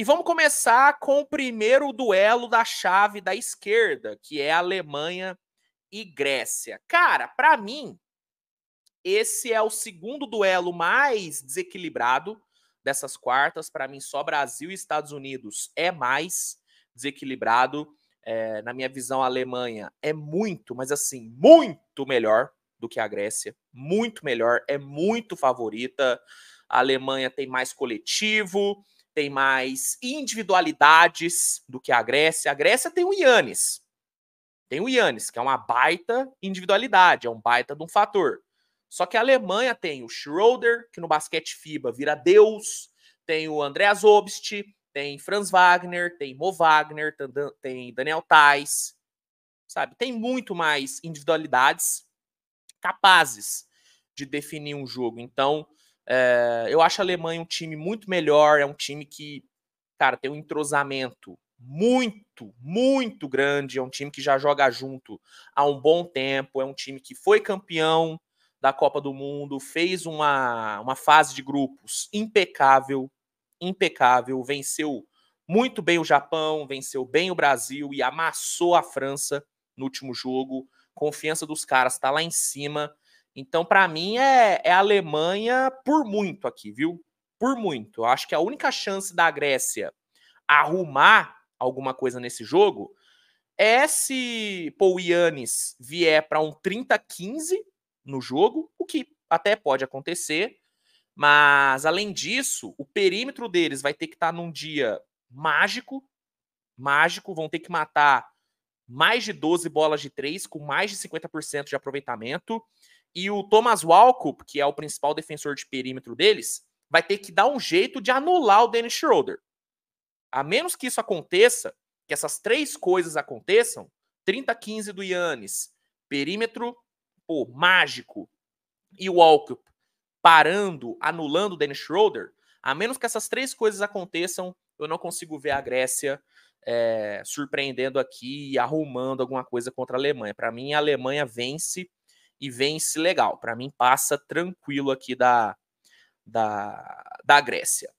E vamos começar com o primeiro duelo da chave da esquerda, que é Alemanha e Grécia. Cara, para mim, esse é o segundo duelo mais desequilibrado dessas quartas. Para mim, só Brasil e Estados Unidos é mais desequilibrado. É, na minha visão, a Alemanha é muito, mas assim, muito melhor do que a Grécia. Muito melhor, é muito favorita. A Alemanha tem mais coletivo, tem mais individualidades do que a Grécia. A Grécia tem o Yannis. Tem o Yannis, que é uma baita individualidade, é um baita de um fator. Só que a Alemanha tem o Schroeder, que no basquete FIBA vira Deus, tem o Andreas Obst, tem Franz Wagner, tem Mo Wagner, tem Daniel Tais, sabe? Tem muito mais individualidades capazes de definir um jogo. Então, é, eu acho a Alemanha um time muito melhor, é um time que, cara, tem um entrosamento muito, muito grande, é um time que já joga junto há um bom tempo, é um time que foi campeão da Copa do Mundo, fez uma, uma fase de grupos impecável, impecável, venceu muito bem o Japão, venceu bem o Brasil e amassou a França no último jogo. Confiança dos caras está lá em cima. Então, para mim, é, é Alemanha por muito aqui, viu? Por muito. Eu acho que a única chance da Grécia arrumar alguma coisa nesse jogo é se Paul Yannis vier para um 30-15 no jogo, o que até pode acontecer, mas além disso, o perímetro deles vai ter que estar tá num dia mágico, mágico, vão ter que matar mais de 12 bolas de três com mais de 50% de aproveitamento. E o Thomas Walkup, que é o principal defensor de perímetro deles, vai ter que dar um jeito de anular o Dennis Schroeder. A menos que isso aconteça, que essas três coisas aconteçam, 30-15 do Yannis, perímetro pô, mágico e o Walkup parando, anulando o Dennis Schroeder, a menos que essas três coisas aconteçam, eu não consigo ver a Grécia é, surpreendendo aqui e arrumando alguma coisa contra a Alemanha. Para mim, a Alemanha vence e vence legal. Para mim, passa tranquilo aqui da, da, da Grécia.